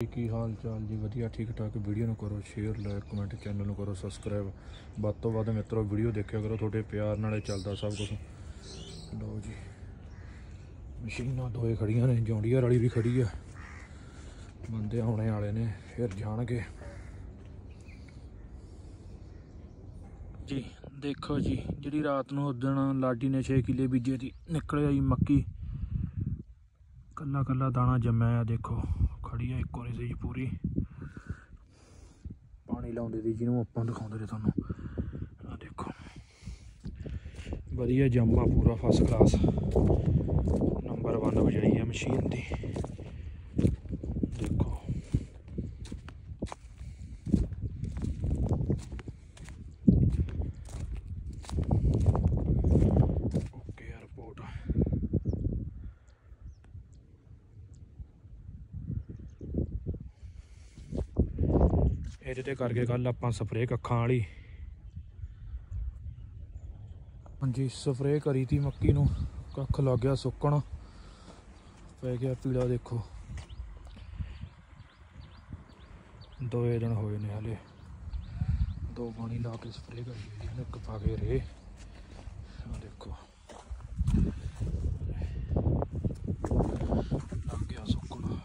ਕੀ ਹਾਲ ਚਾਲ? ਜੀ, ਵਧੀਆ, ਠੀਕ ਠਾਕ। ਵੀਡੀਓ ਨੂੰ ਕਰੋ ਸ਼ੇਅਰ ਲਾਈਕ ਕਮੈਂਟ ਚੈਨਲ ਨੂੰ ਕਰੋ ਸਬਸਕ੍ਰਾਈਬ ਵੱਧ ਤੋਂ ਵੱਧ ਮਿੱਤਰੋ, ਵੀਡੀਓ ਦੇਖਿਆ ਕਰੋ, ਤੁਹਾਡੇ ਪਿਆਰ ਨਾਲੇ ਚੱਲਦਾ ਸਭ ਕੁਝ ਲਓ ਜੀ, ਮਸ਼ੀਨਾਂ ਦੋਏ ਖੜੀਆਂ ਨੇ ਜੌਂਡੀਆਂ ਵਾਲੀ ਵੀ ਖੜੀ ਆ। ਬੰਦੇ ਆਉਣੇ ਵਾਲੇ ਨੇ, ਫਿਰ ਜਾਣਗੇ। ਜੀ, ਦੇਖੋ ਜੀ, ਜਿਹੜੀ ਰਾਤ ਨੂੰ ਉਦਣ ਲਾਡੀ ਨੇ 6 ਕਿੱਲੇ ਬੀਜੇ ਦੀ ਨਿਕਲਿਆ ਜੀ ਮੱਕੀ। ਕੱਲਾ ਕੱਲਾ ਦਾਣਾ ਜੰਮਿਆ ਆ, ਦੇਖੋ। ਖੜੀ ਆ, ਇੱਕੋ ਨਹੀਂ ਜੀ ਪੂਰੀ। ਪਾਣੀ ਲਾਉਂਦੇ ਸੀ ਜਿਹਨੂੰ ਆਪਾਂ ਦਿਖਾਉਂਦੇ ਨੇ ਤੁਹਾਨੂੰ। ਆ ਦੇਖੋ। ਵਧੀਆ ਜੰਮਾ ਪੂਰਾ ਫਸਟ ਕਲਾਸ ਨੰਬਰ 1 ਵਜਾਈ ਹੈ ਮਸ਼ੀਨ ਦੀ। ਇਹਦੇ ਤੇ ਕਰਕੇ ਕੱਲ ਆਪਾਂ ਸਪਰੇਅ ਕੱਖਾਂ ਵਾਲੀ। ਹਾਂਜੀ ਸਪਰੇਅ ਕਰੀ ਤੀ ਮੱਕੀ ਨੂੰ। ਕੱਖ ਲੱਗ ਗਿਆ ਸੁੱਕਣ। ਪੈ ਗਿਆ ਪੀਲਾ, ਦੇਖੋ। ਦੋਏ ਦਿਨ ਹੋਏ ਨੇ ਹਲੇ। ਦੋ ਪਾਣੀ ਲਾ ਕੇ ਸਪਰੇਅ ਕਰੀ ਹੋਈ ਹੈ ਇੱਕ ਪਾ ਕੇ ਰੇ ਆ ਦੇਖੋ ਲੱਗ ਗਿਆ ਸੁੱਕਣ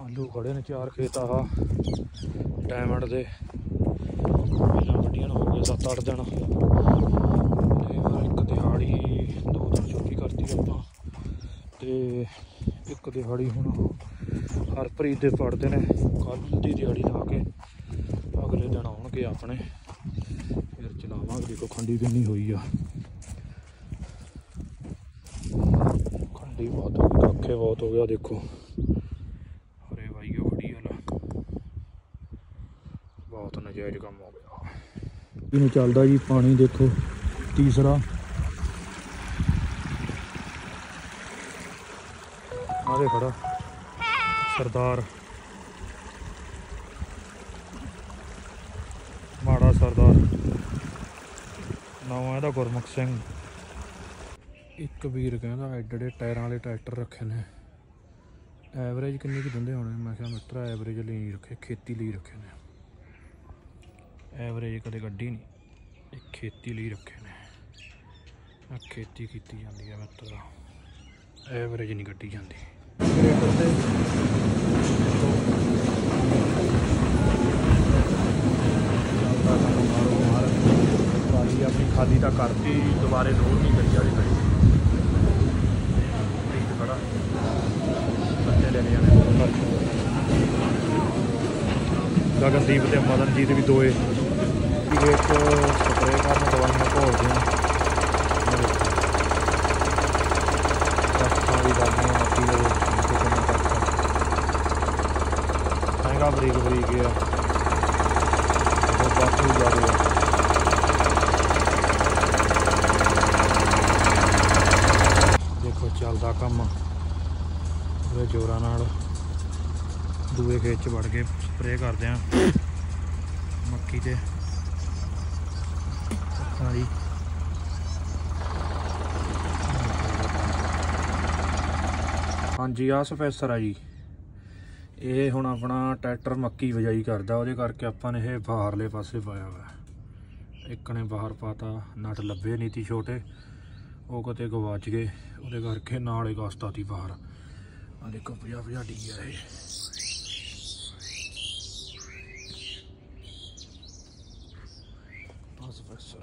ਆਲੂ ਖੜੇ ਨੇ ਚਾਰ ਖੇਤ ਆਹ ਡਾਇਮੰਡ ਦੇ। ਪਹਿਲਾਂ ਵੱਡੀਆਂ ਹੋ ਗਏ 7-8 ਦਿਨ। ਤੇ ਇੱਕ ਦਿਹਾੜੀ, ਦੋ ਦਿਨ ਛੁੱਟੀ ਕਰਤੀ ਆਪਾਂ। ਤੇ ਇੱਕ ਦਿਹਾੜੀ ਹੁਣ ਉਹ ਹਰਪ੍ਰੀਤ ਦੇ ਪੜਦੇ ਨੇ। ਕੱਲ ਦੀ ਦਿਹਾੜੀ ਲਾ ਕੇ ਅਗਲੇ ਦਿਨ ਆਉਣਗੇ ਆਪਣੇ। ਫਿਰ ਚਲਾਵਾਂਗੇ, ਦੇਖੋ ਖੰਡੀ ਕਿੰਨੀ ਹੋਈ ਆ। ਖੰਡੀ ਬਹੁਤ ਹੋ ਗਈ, ਕੱਖੇ ਬਹੁਤ ਹੋ ਗਿਆ, ਦੇਖੋ ਅਰੇ ਭਾਈ ਉਹ ਖੜੀ ਵਾਲਾ ਬਹੁਤ ਨਜਾਇਜ਼ ਕੰਮ ਹੋ ਗਿਆ। ਇਹਨੂੰ ਚੱਲਦਾ ਜੀ ਪਾਣੀ ਦੇਖੋ ਤੀਸਰਾ। ਆਦੇ ਖੜਾ ਸਰਦਾਰ। ਮਾੜਾ ਸਰਦਾਰ। ਨਾਮ ਇਹਦਾ ਗੁਰਮੁਖ ਸਿੰਘ। ਇੱਕ ਵੀਰ ਕਹਿੰਦਾ ਐਡੇ ਟਾਇਰਾਂ ਵਾਲੇ ਟਰੈਕਟਰ ਰੱਖੇ ਨੇ। ਐਵਰੇਜ ਕਿੰਨੀ ਕੁ ਦਿੰਦੇ ਹੋਣੇ? ਮੈਂ ਕਿਹਾ ਮਿੱਤਰਾ ਐਵਰੇਜ ਲਈ ਰੱਖੇ, ਖੇਤੀ ਲਈ ਰੱਖੇ ਨੇ। ਐਵਰੇਜ ਕਦੇ ਗੱਡੀ ਨਹੀਂ ਇਹ ਖੇਤੀ ਲਈ ਰੱਖੇ ਨੇ। ਆ ਖੇਤੀ ਕੀਤੀ ਜਾਂਦੀ ਹੈ ਮਿੱਤਰਾ। ਐਵਰੇਜ ਨਹੀਂ ਕੱਢੀ ਜਾਂਦੀ। ਟਰਾਲੀ ਆਪਣੀ ਖਾਲੀ ਤਾਂ ਕਰਤੀ, ਦੁਬਾਰੇ ਲੋਡ ਨਹੀਂ ਕਰੀ ਵਾਲੀ ਖੜੀ ਪ੍ਰੀਤ ਖੜਾ। ਬੱਚੇ ਲੈ ਜਾਣੇ। ਗਗਨਦੀਪ ਤੇ ਮਦਨਜੀਤ ਵੀ ਦੋਏ। ਇਹਦੇ ਇੱਕ ਸਪਰੇਅ ਕਰਨ ਦਵਾਈਆਂ ਘੋਲਦੇ ਹਾਂ ਰੱਖਾਂ ਦੀ ਗੱਲ ਨਹੀਂ ਮੱਕੀ ਦੇ ਵਿੱਚ ਕਿੰਨਾ ਕਰਤਾ ਮਹਿੰਗਾ ਬਰੀਕ ਬਰੀਕ ਆ ਉਹ ਬਾਕੀ ਜਾਦੇ ਆ ਦੇਖੋ ਚੱਲਦਾ ਕੰਮ। ਉਹਦੇ ਜੋਰਾਂ ਨਾਲ ਦੂਏ ਖੇਤ ਚ ਵੜ ਕੇ ਸਪਰੇਅ ਕਰਦੇ ਆ। ਮੱਕੀ ਤੇ ਅੱਖਾਂ ਦੀ ਹਾਂਜੀ ਆ ਸਪੈਸਰ ਆ ਜੀ। ਇਹ ਹੁਣ ਆਪਣਾ ਟਰੈਕਟਰ ਮੱਕੀ ਵਜਾਈ ਕਰਦਾ, ਉਹਦੇ ਕਰਕੇ ਆਪਾਂ ਨੇ ਇਹ ਬਾਹਰਲੇ ਪਾਸੇ ਪਾਇਆ ਹੋਇਆ। ਇੱਕ ਨੇ ਬਾਹਰ ਪਾਤਾ, ਨਟ ਲੱਭੇ ਨਹੀਂ ਤੀ ਛੋਟੇ। ਉਹ ਕਿਤੇ ਗਵਾਚ ਗਏ, ਉਹਦੇ ਕਰਕੇ ਨਾਲ ਹੀ ਗਸਤਾ ਤੀ ਬਾਹਰ। ਆ ਦੇਖੋ 50 50 ਡੀ ਆ ਇਹ। ਬਸ ਬਸ